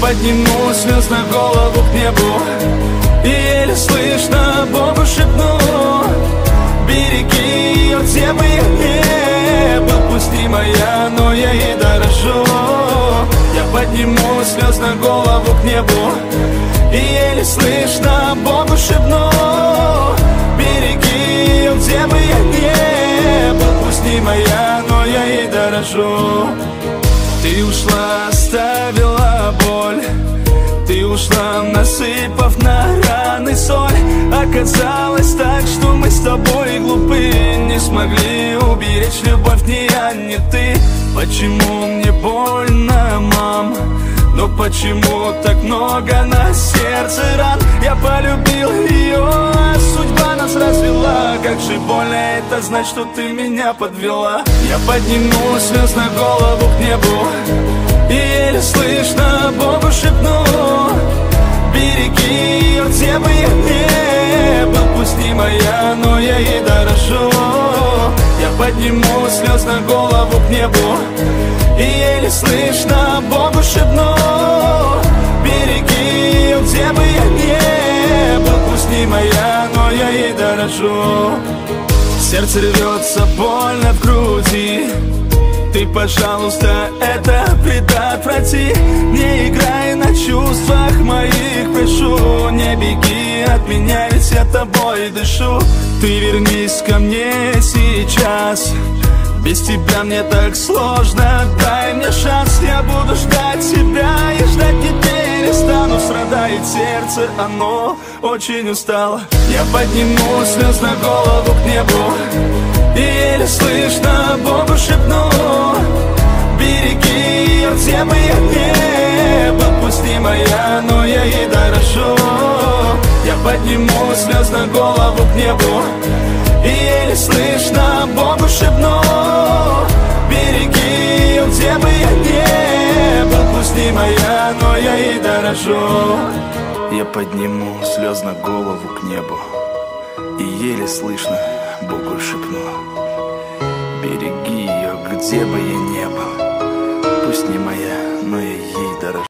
подниму слез на голову к небу. И еле слышно Богу шепну Береги ее, где бы я не был Пусть не моя, но я ей дорожу Я подниму слез на голову к небу И еле слышно Богу шепну Береги ее, где бы я не был Пусть не моя, но я ей дорожу ушла, насыпав на раны соль Оказалось так, что мы с тобой глупы. Не смогли уберечь любовь ни я, ни ты. Почему мне больно, мам? Но почему так много на сердце ран? Я полюбил ее, а судьба нас развела. Как же больно это знать, что ты меня подвела? Я подниму на голову к небу И еле слышно Богу шепну Береги где бы я не был Пусть не моя, но я ей дорожу. Я подниму слез на голову к небу. И еле слышно Богу шепну. Береги ее, где бы я не был Пусть не моя, но я ей дорожу. Сердце рвется больно в груди. Ты, пожалуйста, это предотврати Не беги от меня, ведь я тобой дышу. Ты вернись ко мне сейчас. Без тебя мне так сложно, дай мне шанс Я буду ждать тебя. И ждать не перестану. Страдает сердце, оно очень устало. Я подниму слез на голову к небу. И еле слышно Богу шепну. Береги ее, где бы подниму слез на голову к небу И еле слышно Богу шепну Береги где бы я не был Пусть не моя, но я ей дорожу Я подниму слез на голову к небу И еле слышно Богу шепну Береги ее, где бы я не